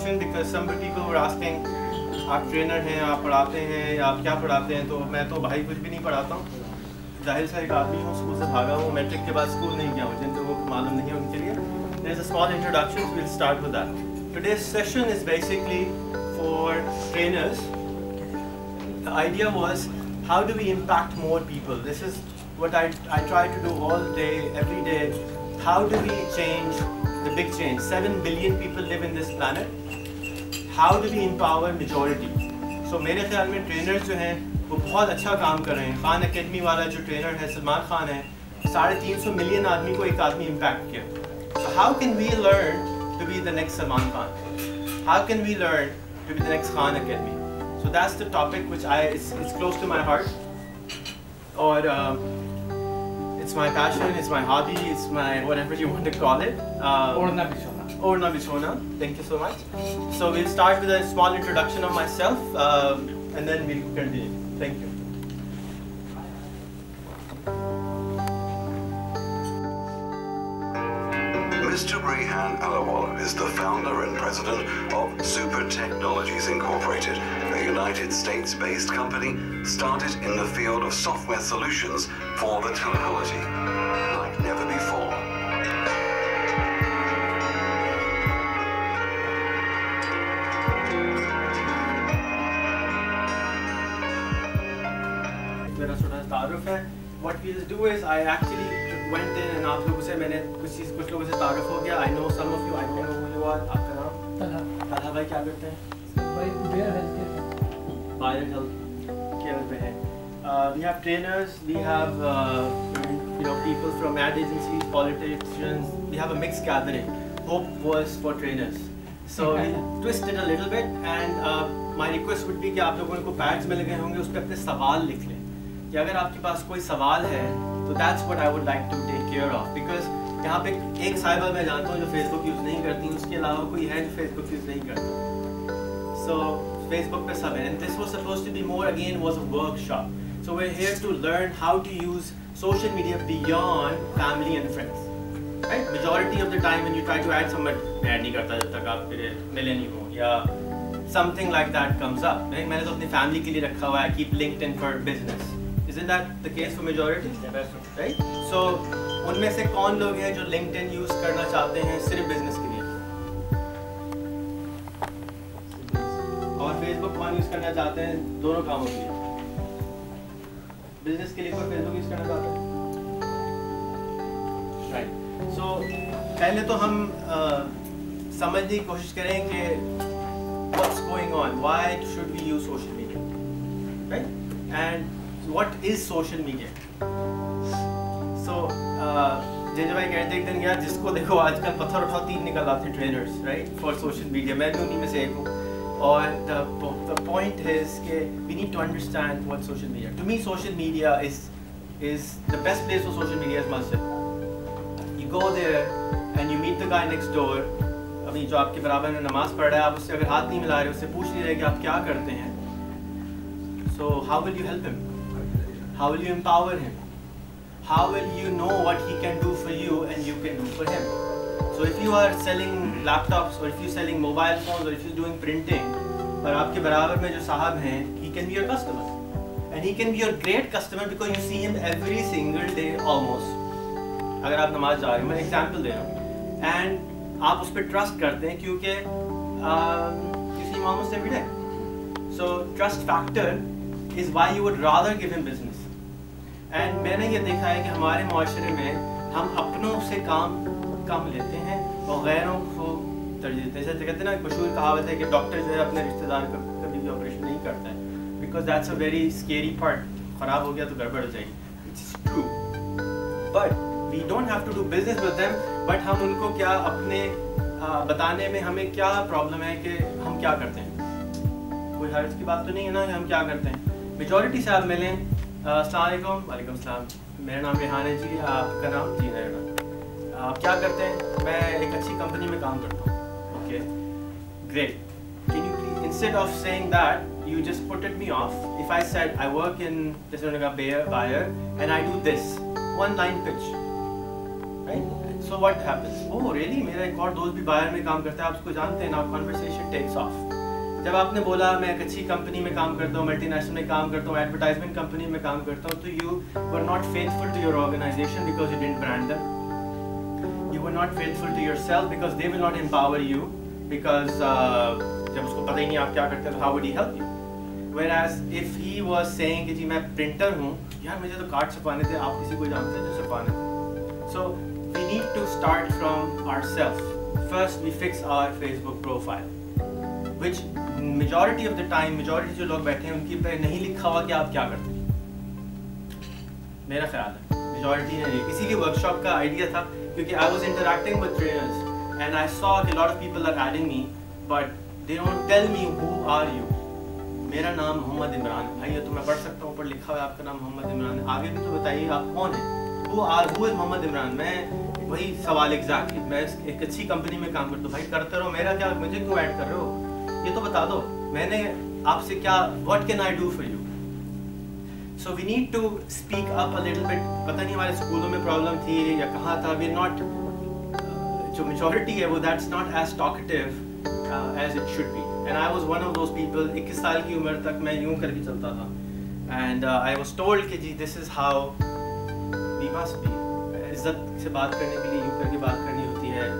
Question because some people were asking आप trainer हैं, आप पढ़ाते हैं या आप क्या पढ़ाते हैं? तो मैं तो भाई कुछ भी नहीं पढ़ाता हूँ। ज़ाहिर सा एक आदमी हूँ, स्कूल से भागा हूँ मैट्रिक के बाद स्कूल नहीं गया हूँ, जिन लोगों मालूम नहीं है उनके लिए। There is a small introduction will start with that today session is basically for trainers the idea was how do we impact more people this is what I I try to do all day every day how do we change the big change 7 billion people live in this planet how do we empower majority so मेरे ख्याल में trainers जो हैं वो बहुत अच्छा काम कर रहे हैं खान एकेडमी वाला जो ट्रेनर है सलमान खान है साढ़े तीन सौ मिलियन आदमी को एक आदमी इम्पैक्ट किया so how can we learn to be the next Salman Khan how can we learn to be the next Khan Academy so that's the topic which I it's, it's close to my heart or uh, It's my passion, it's my hobby, it's my whatever you want to call it. Um, Orna Bichona. Orna Bichona, thank you so much. So we'll start with a small introduction of myself um, and then we'll continue. Thank you. Mr. Brehan Alawala is the founder and president of Super Technologies Incorporated, a United States-based company started in the field of software solutions for the telequality, like never before. मेरा छोटा तारुफ है What we'll do is I actually went in and आप लोगों से मैंने कुछ चीज़ कुछ लोगों से तारुफ हो गया I know some of you I don't know who you are आपका क्या करते हैं भाई Bayer health care Fire health care में है uh, we have trainers we have uh, you know people from ad agencies politicians we have a mixed gathering hope was for trainers so we twist it a little bit and uh, my request would be कि आप लोगों को pads मिल गए होंगे उस पर अपने सवाल लिख लें कि अगर आपके पास कोई सवाल है तो that's what I would like to take care of because यहाँ पे एक साहिबा मैं जानता हूँ जो फेसबुक यूज़ नहीं करती उसके अलावा कोई है जो फेसबुक यूज़ नहीं करता So Facebook पे सब है and this was supposed to be more again was a workshop. So we're here to learn how to use social media beyond family and friends. Right? Majority of the time when you try to add someone मैं add नहीं करता जब तक आप मेरे मिले नहीं हो या like that comes up. Right? मैंने तो अपनी family के लिए रखा हुआ है keep LinkedIn for business. Isn't that the case for majority? Right? So उनमें से कौन लोग हैं जो LinkedIn यूज़ करना चाहते हैं सिर्फ़ बिज़नेस के लिए? और फेसबुक कौन यूज़ करना चाहते हैं? दोनों कामों के लिए। बिज़नेस के लिए कोई फेसबुक यूज़ करना चाहता है? राइट सो पहले तो हम uh, समझने की कोशिश करें कि what's going on why should we use social media right and what is social media so JJ भाई कहते एक दिन यार जिसको देखो आजकल पत्थर उठाओ, तीन निकल आते हैं trainers right for social media मैं भी उन्हीं में से एक हूँ। और पॉइंट इज़ के we need to understand what social media to me social media is is the best place for social media is मस्जिद you go there and you meet the guy next door अभी जो आपके बराबर ने नमाज़ पढ़ रहा है, आप उससे अगर हाथ नहीं मिला रहे, उससे पूछ नहीं रहे कि आप क्या करते हैं। So how will you help him how will you empower him how will you know what he can do for you and you can do for him so if you are selling laptops or if you're selling mobile phones or if you're doing printing और आपके बराबर में जो साहब हैं he can be your customer and he can be your great customer because you see him every single day almost अगर आप नमाज जा रहे हो मैं एग्जांपल दे रहा हूँ एंड आप उस पर ट्रस्ट करते हैं क्योंकि you see him almost every day so trust factor is why you would rather give him business And मैंने ये देखा है कि हमारे माशरे में हम अपनों से काम कम लेते हैं और गैरों को तरजीह देते हैं। जैसे कहते हैं ना, मशहूर कहावत है कि डॉक्टर जो है अपने रिश्तेदार का कभी भी ऑपरेशन नहीं करता है। Because that's a very scary part ख़राब हो गया तो गड़बड़ हो जाएगी। True but we don't have to do business with them but हम उनको क्या अपने बताने में हमें क्या प्रॉब्लम है कि हम क्या करते हैं? कोई हर्ज की बात तो नहीं है ना कि हम क्या करते हैं? मेजोरिटी से आप मिलें अस्सलाम वालेकुम सलाम मेरा नाम रेहान है जी। आपका नाम जी रेहान आप क्या करते हैं? मैं एक अच्छी कंपनी में काम करता हूँ। Okay great can you please instead of saying that just put it me off. If I said, I work in, जैसे उन्होंने कहा buyer buyer, and I do this. One line pitch. Right so what happens oh really मेरा एक और दोस्त भी buyer में काम करता है। आप उसको जानते हैं नाउ कन्वर्सेशन टेक्स ऑफ़ जब आपने बोला, मैं एक अच्छी कंपनी में काम करता हूँ मल्टीनेशनल में काम करता हूँ एडवर्टाइजमेंट कंपनी में काम करता हूँ तो you were not faithful to your organisation because you didn't brand you were not faithful to yourself because they will not empower you because जब उसको पता ही नहीं आप क्या करते हैं how would he help you Whereas if he was saying कि, जी, मैं प्रिंटर हूँ, यार मुझे तो कार्ड छपाने थे, आप किसी को जानते हैं जो छपाने थे। So we need to start from our self first we fix our Facebook profile which majority of the time majority जो लोग बैठे हैं, उनकी पे नहीं लिखा हुआ कि आप क्या करते हैं। मेरा ख्याल है मेजॉरिटी ने इसीलिए वर्कशॉप का आइडिया था, क्योंकि I was interacting with trainers and I saw कि lot of people are adding me but they don't tell me who are you मेरा नाम मोहम्मद इमरान भाई तो मैं पढ़ सकता हूँ, ऊपर लिखा हुआ है आपका नाम मोहम्मद इमरान है। आगे भी तो बताइए, आप कौन है? वो or who is Mohammad Imran? मैं वही सवाल एग्जैक्टली मैं एक अच्छी कंपनी में काम करता हूँ। भाई, करते रहो। मेरा क्या, मुझे क्यों ऐड कर रहे हो? ये तो बता दो, मैंने आपसे क्या what can I do for you so we need to speak up a little bit पता नहीं हमारे स्कूलों में प्रॉब्लम थी या कहाँ था वी नॉट जो मेजोरिटी है वो that's not as talkative as it should be and I was one of those people 21 साल की उम्र तक मैं यूँ करके चलता था. एंड आई वॉज़ टोल्ड कि जी this is how we must be इज़्ज़त से बात करने के लिए यूँ करके बात करनी होती है.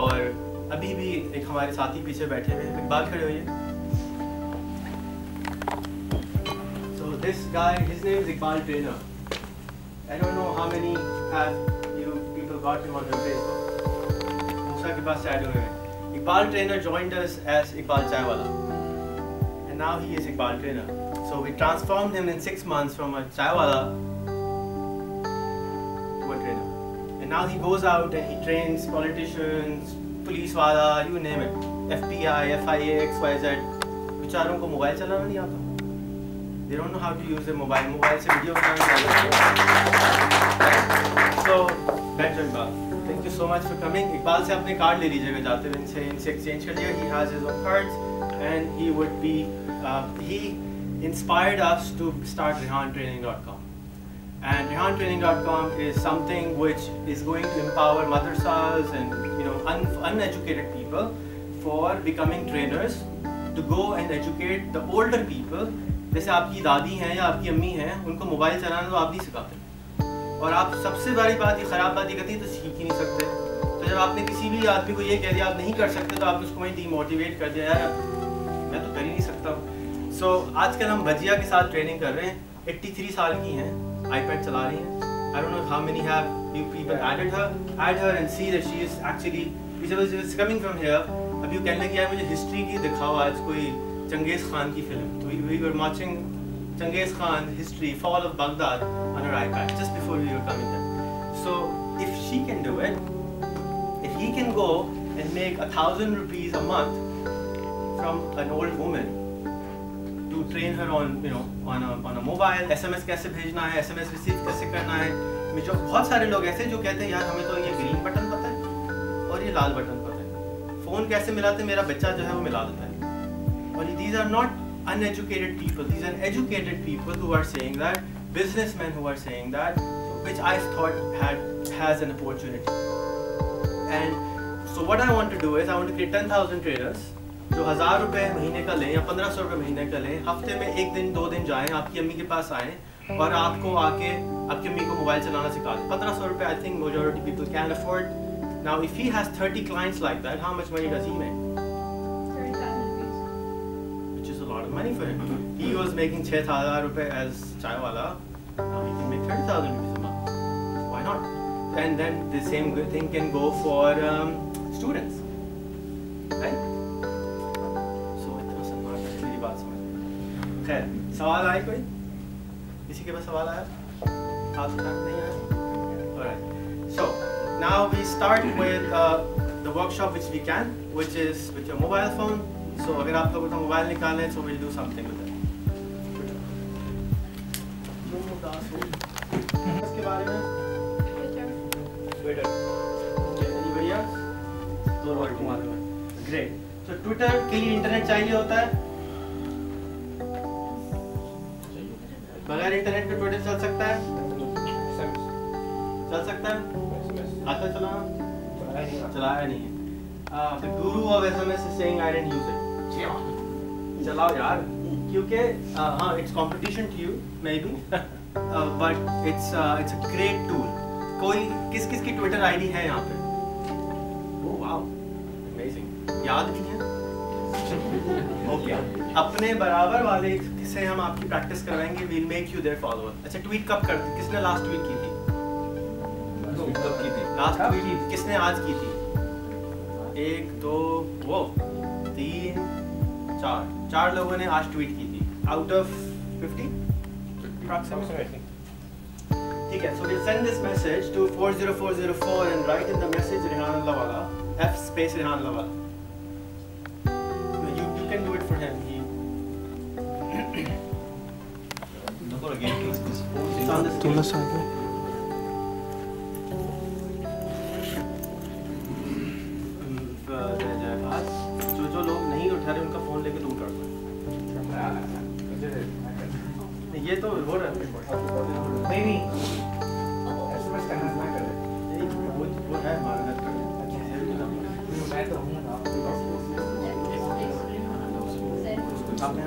और अभी भी एक हमारे साथी पीछे बैठे हुए हैं इकबाल खड़े होइए So this guy, his name is Iqbal Trainer. I don't know how many have you people got him on your Facebook. मूसा के पास चैट हुए हैं Iqbal Trainer joined us as Iqbal Chaiwala. And now he is Iqbal Trainer. So we transformed him in six months from a Chaiwala to a trainer. And now he goes out and he trains politicians, police wala, you name it. FBI, FIA, XYZ. बेचारों को mobile चलाना नहीं आता They don't know how to use their mobile. Mobile से video बनाना back to Iqbal. Thank you so much for coming. Iqbal से अपने card ले लीजिएगा जाते हुए इनसे इनसे एक्सचेंज कर. He has his own cards and he would be uh, he inspired us to start rehantraining.com. And rehantraining.com is something which is going to empower madrasas and un, uneducated people for becoming trainers to go and educate the older people. जैसे आपकी दादी हैं या आपकी अम्मी हैं उनको mobile चलाना तो आप नहीं सिखाते। और आप सबसे बड़ी बात ये ख़राब बात ये कहती है तो सीख ही नहीं सकते। तो जब आपने किसी भी आदमी को ये कह दिया आप नहीं कर सकते तो आपने उसको वहीं डीमोटिवेट कर दिया यार मैं तो कर ही नहीं सकता सो so, आजकल हम भजिया के साथ ट्रेनिंग कर रहे हैं। 83 साल की हैं आईपैड चला रही हैं। I don't know how many have you people added her add her and see that she is actually because it's coming from here अब यू कहने लगी यार मुझे हिस्ट्री की दिखाओ आज कोई चंगेज़ खान की फिल्म तो we were watching Genghis Khan history, fall of Baghdad on her iPad just before we were coming here. So if she can do it, if he can go and make a thousand rupees a month from an old woman to train her on you know on a on a mobile, SMS कैसे भेजना है, SMS receive कैसे करना है, जो बहुत सारे लोग ऐसे जो कहते हैं, यार, हमें तो ये ग्रीन बटन पता है और ये लाल बटन पता है। फ़ोन कैसे मिलाते हैं? मेरा बच्चा जो है वो मिला देता है। और these are not uneducated people these are educated people who are saying that business who are saying that which I thought had has an opportunity and so what I want to do is I want create ten thousand traders जो हज़ार रुपये महीने का लें या पंद्रह सौ रुपये महीने का लें। हफ़्ते में एक दिन, दो दिन जाएँ, आपकी अम्मी के पास आए और आपको आके आपकी अम्मी को मोबाइल चलाना सिखा दें पंद्रह सौ रुपये I think majority people can afford now if he has 30 clients like that how much money does he make lot of money for him. He was making 6,000 rupees as chaiwala. Now he can make 30,000 rupees a month. Why not? And then the same thing can go for um, students. Right? है खैर सवाल आए कोई किसी के पास सवाल आया हाथ उठा नहीं आया Alright. So now we start with uh, the workshop which we can, which is with your mobile phone. so, अगर आप लोगों को मोबाइल निकालना है so will do something with इसके बारे में? ट्विटर एनीबॉडी एल्स दो वर्ड तुम्हारे में ग्रेट सो ट्विटर के लिए इंटरनेट चाहिए होता है? बगैर इंटरनेट पे ट्विटर चल सकता है? चल सकता है? आता चलाना चलाया नहीं है। the guru of SMS is saying I didn't use it. चलाओ यार। क्योंकि हाँ competition to you maybe uh, but it's uh, it's a great tool. कोई किस किस की ट्विटर आईडी है यहाँ पे? ओह वाओ अमेजिंग याद नहीं है? ओके अपने बराबर वाले से हम आपकी प्रैक्टिस करवाएँगे. Will make you their follower अच्छा ट्वीट कब करते किसने लास्ट ट्वीट की थी? कब की थी लास्ट कब ट्वीट किसने आज की थी एक दो वो तीन चार चार लोगों ने आज ट्वीट की थी आउट ऑफ़ फिफ्टी ठीक है so we'll send this message to 40404 and write in the message Rehan Lawala F space Rehan Lawala you, you can do it for him he, Number again, please. It's on the screen. तो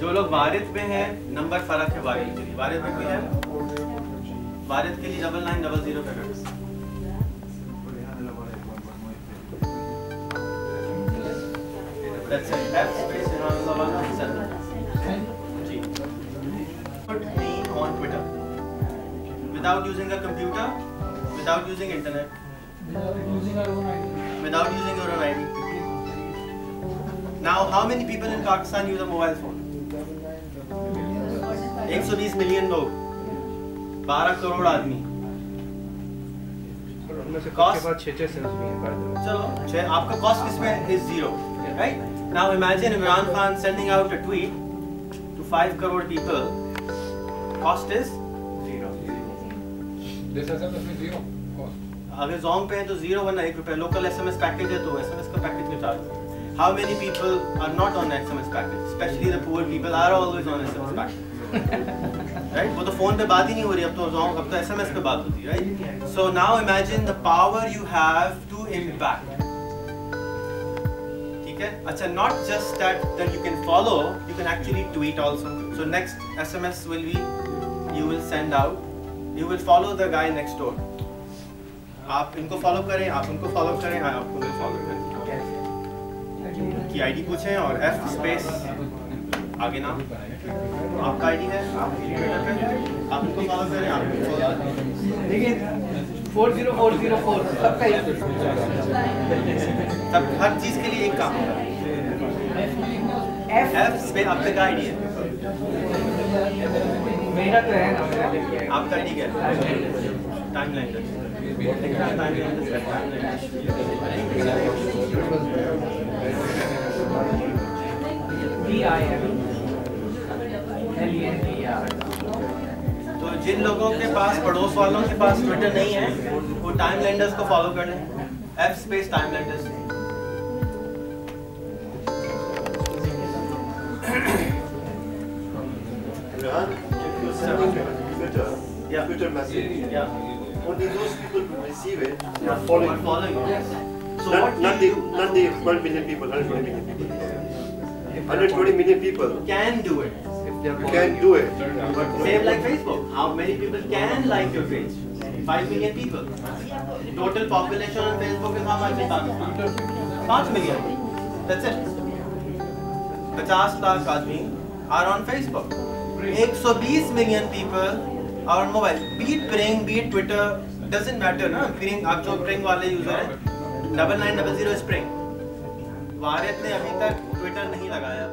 जो लोग वारिद में हैं, number फ़र्क है वारिद के लिए। वारिद में कोई है? वारिद के लिए डबल नाइन डबल ज़ीरो पे That's it. F space Without using a computer, without using internet, using our own ID. without using your own ID. Now, how many people in Pakistan use a mobile phone? 120 million लोग 12 करोड़ आदमी उनमें से Cost? के बाद छः छः sales भी हैं by the way. चलो छः आपका कॉस्ट इसमें इज़ ज़ीरो राइट अगर जोंग पे है तो ज़ीरो वरना एक रुपया। लोकल एसएमएस पैकेज है तो एसएमएस का पैकेज का charge how many people are not on SMS package specially the poor people are always on SMS package right वो तो फ़ोन पे बात ही नहीं हो रही अब तो जोंग अब तो एसएमएस पे बात होती है right so now imagine the power you have to impact ठीक है? अच्छा not just that that you can follow you can actually tweet also so next SMS will be you will send out you will follow the guy next door आप इनको follow करें आप उनको follow करें आप उनको फॉलो करें। की आईडी पूछें और एफ़ स्पेस आगे नाम आपका आईडी है? आप आप उनको फॉलो करें आप देखिए four zero four zero four सबका ही। तब हर चीज़ के लिए एक काम होगा। एफ़ एफ़ स्पेस आपका आईडी है। मेरा तो है ना आपका है। Timeline N T R तो जिन लोगों के पास पड़ोस वालों के पास ट्विटर नहीं है वो टाइम लेंडर्स को फॉलो कर लें। F space time lenders Imran, if you send a Twitter, Yeah. Twitter message, या only those people who receive it Yeah, are following. are following you. So not, what not, the, you not the 1 million people, 120 million people. 120 million people can do it. can do it. But Same like Facebook. How many people can like your page? 5 million people. Total population on Facebook is how much in Pakistan? 5 million. That's it. 50 lakh आदमी are on Facebook. 120 million people और mobile be it spring be it Twitter doesn't matter ना spring आप जो spring वाले user हैं double nine double zero spring Bharat ने अभी तक ट्विटर नहीं लगाया।